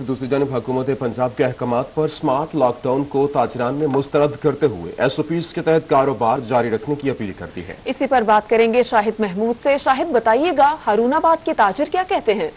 दूसरी जानब हुकूमत पंजाब के अहकाम पर स्मार्ट लॉकडाउन को ताजरान ने मुस्तरद करते हुए एस ओ एसओपीज के तहत कारोबार जारी रखने की अपील कर दी है। इसी पर बात करेंगे शाहिद महमूद से। शाहिद, बताइएगा, हरूनाबाद के ताजर क्या कहते हैं?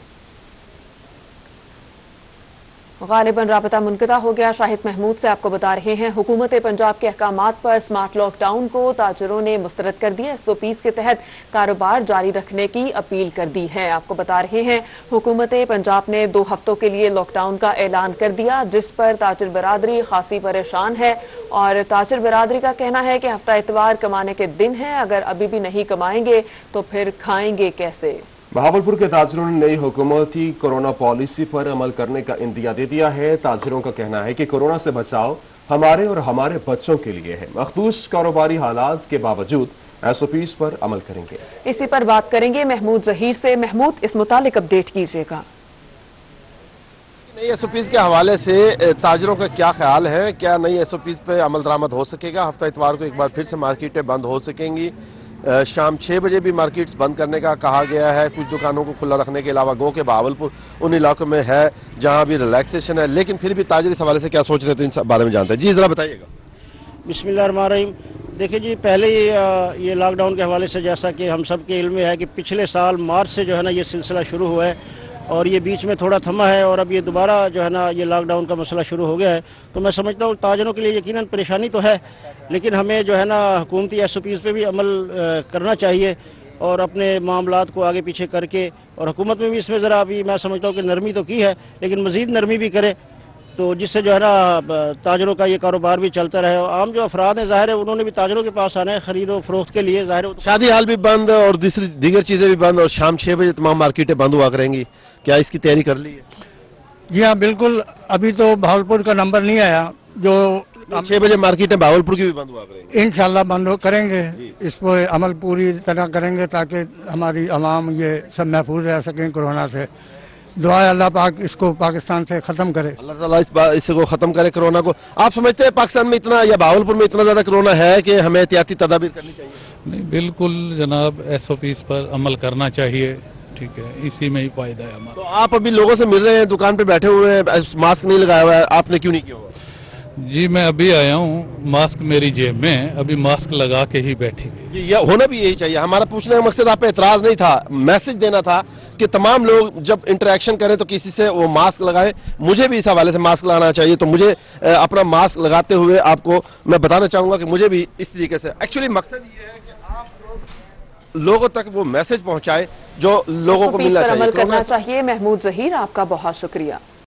गालिबन रबता मुनकदा हो गया। शाहिद महमूद से आपको बता रहे हैं, हुकूमत पंजाब के अहकाम पर स्मार्ट लॉकडाउन को ताजरों ने मुस्तरद कर दिया। एसओपीज के तहत कारोबार जारी रखने की अपील कर दी है। आपको बता रहे हैं, हुकूमत पंजाब ने दो हफ्तों के लिए लॉकडाउन का ऐलान कर दिया, जिस पर ताजर बरादरी खासी परेशान है। और ताजर बरादरी का कहना है कि हफ़्ता इतवार कमाने के दिन है, अगर अभी भी नहीं कमाएँगे तो फिर खाएँगे कैसे? बहावलपुर के ताजरों ने नई हुकूमती कोरोना पॉलिसी पर अमल करने का इंदिया दे दिया है। ताजरों का कहना है कि कोरोना से बचाव हमारे और हमारे बच्चों के लिए है। मखदूस कारोबारी हालात के बावजूद एसओपीज पर अमल करेंगे। इसी पर बात करेंगे महमूद जहीर से। महमूद इस मुतालिक अपडेट कीजिएगा। नई एसओपीज के हवाले से ताजरों का क्या ख्याल है? क्या नई एसओपीज पे अमल दरामद हो सकेगा? हफ़्ता इतवार को एक बार फिर से मार्केटें बंद हो सकेंगी। शाम छह बजे भी मार्केट्स बंद करने का कहा गया है। कुछ दुकानों को खुला रखने के अलावा गो के बावलपुर उन इलाकों में है जहाँ भी रिलैक्सेशन है। लेकिन फिर भी ताजर इस हवाले से क्या सोच रहे थे, इन बारे में जानते हैं। जी, जरा बताइएगा। बिस्मिल्लाम देखिए जी, पहले ही ये लॉकडाउन के हवाले से जैसा कि हम सब के इल्म है कि पिछले साल मार्च से जो है ना ये सिलसिला शुरू हुआ है। और ये बीच में थोड़ा थमा है और अब ये दोबारा जो है ना ये लॉकडाउन का मसला शुरू हो गया है। तो मैं समझता हूँ ताजनों के लिए यकीन परेशानी तो है, लेकिन हमें जो है ना हुकूमती एस ओ पीज़ पर भी अमल करना चाहिए और अपने मामला को आगे पीछे करके और हुकूमत में भी इसमें ज़रा अभी मैं समझता हूँ कि नरमी तो की है, लेकिन मज़ीद नरमी भी करे। तो जिससे जो है ना ताजरों का ये कारोबार भी चलता रहे। और आम जो अफराद हैं ज़ाहिर है उन्होंने भी ताजरों के पास आना है खरीदो फरोख्त के लिए ज़ाहिर शादी हाल भी बंद और दूसरी दीगर चीज़ें भी बंद और शाम छह बजे तमाम मार्केटें बंद हुआ करेंगी। क्या इसकी तैयारी कर ली है? जी हाँ बिल्कुल। अभी तो भावलपुर का नंबर नहीं आया। जो छह बजे मार्केटें भावलपुर की भी बंद हुआ करेंगे। इंशाल्लाह बंद करेंगे। इस पर अमल पूरी तरह करेंगे ताकि हमारी आवाम ये सब महफूज रह सकें कोरोना से। दुआ अल्लाह पाक इसको पाकिस्तान से खत्म करे। अल्लाह ताला इस इसको खत्म करे कोरोना को। आप समझते हैं पाकिस्तान में इतना या भावलपुर में इतना ज़्यादा कोरोना है कि हमें एहतियाती तदाबीर करनी चाहिए? नहीं बिल्कुल जनाब एस ओ पीज पर अमल करना चाहिए ठीक है इसी में ही फ़ायदा है हमारा। तो आप अभी लोगों से मिल रहे हैं दुकान पर बैठे हुए हैं मास्क नहीं लगाया हुआ है आपने क्यों नहीं किया हुआ? जी मैं अभी आया हूँ मास्क मेरी जेब में अभी मास्क लगा के ही बैठी ये होना भी यही चाहिए। हमारा पूछने का मकसद आप पे एतराज़ नहीं था मैसेज देना था कि तमाम लोग जब इंटरेक्शन करें तो किसी से वो मास्क लगाएँ। मुझे भी इस हवाले से मास्क लगाना चाहिए तो मुझे अपना मास्क लगाते हुए आपको मैं बताना चाहूँगा कि मुझे भी इस तरीके से। एक्चुअली मकसद ये है कि आप लोगों तक वो मैसेज पहुँचाए जो लोगों को मिलना चाहिए। करना चाहिए। महमूद जहीर आपका बहुत शुक्रिया।